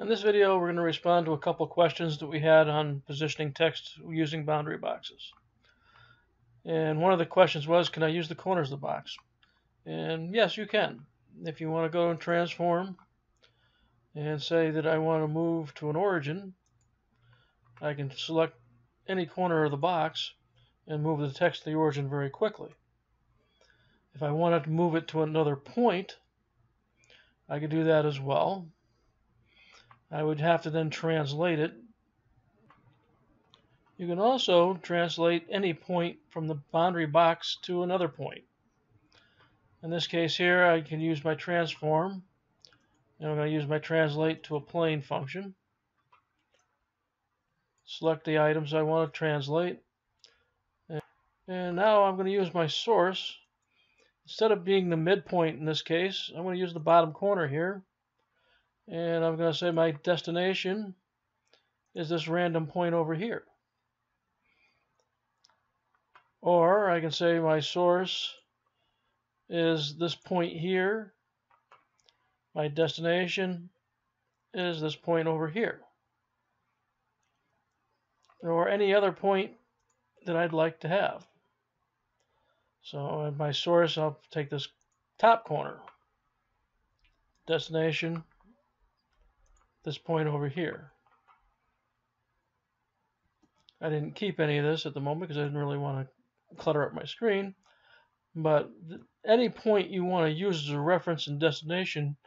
In this video, we're going to respond to a couple questions that we had on positioning text using boundary boxes. And one of the questions was, can I use the corners of the box? And yes, you can. If you want to go and transform and say that I want to move to an origin, I can select any corner of the box and move the text to the origin very quickly. If I wanted to move it to another point, I could do that as well. I would have to then translate it. You can also translate any point from the boundary box to another point. In this case here, I can use my transform. And I'm going to use my translate to a plane function. Select the items I want to translate. And now I'm going to use my source. Instead of being the midpoint in this case, I'm going to use the bottom corner here and I'm going to say my destination is this random point over here. Or I can say my source is this point here. My destination is this point over here. Or any other point that I'd like to have. So in my source, I'll take this top corner. Destination this point over here. I didn't keep any of this at the moment because I didn't really want to clutter up my screen. But any point you want to use as a reference and destination,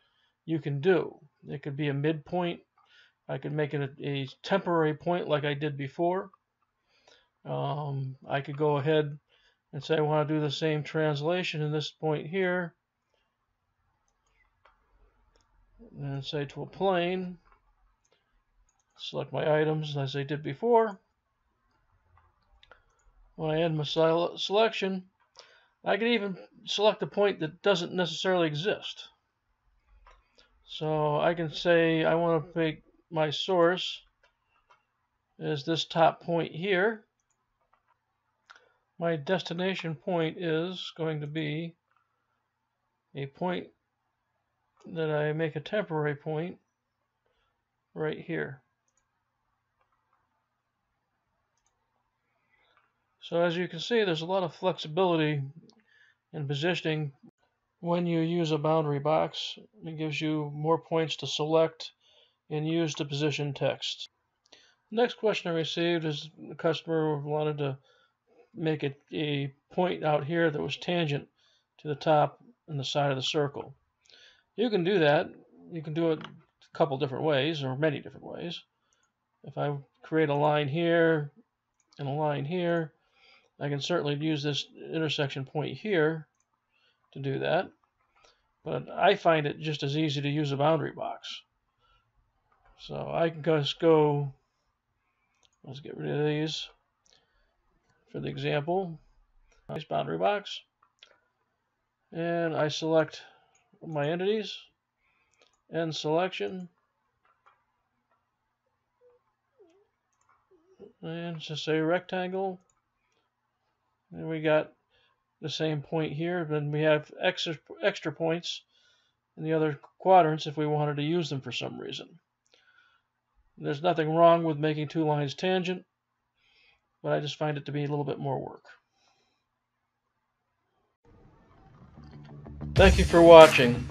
you can do. It could be a midpoint. I could make it a, a temporary point like I did before. Um, I could go ahead and say I want to do the same translation in this point here. And say to a plane select my items as I did before. When I add my selection, I can even select a point that doesn't necessarily exist. So I can say I want to make my source is this top point here. My destination point is going to be a point that I make a temporary point right here. So as you can see, there's a lot of flexibility in positioning when you use a boundary box. It gives you more points to select and use to position text. Next question I received is the customer wanted to make it a point out here that was tangent to the top and the side of the circle. You can do that. You can do it a couple different ways or many different ways. If I create a line here and a line here, I can certainly use this intersection point here to do that. But I find it just as easy to use a boundary box. So I can just go, let's get rid of these for the example. Nice boundary box. And I select my entities, end selection, and just say rectangle and we got the same point here. Then we have extra, extra points in the other quadrants if we wanted to use them for some reason. There's nothing wrong with making two lines tangent, but I just find it to be a little bit more work. Thank you for watching.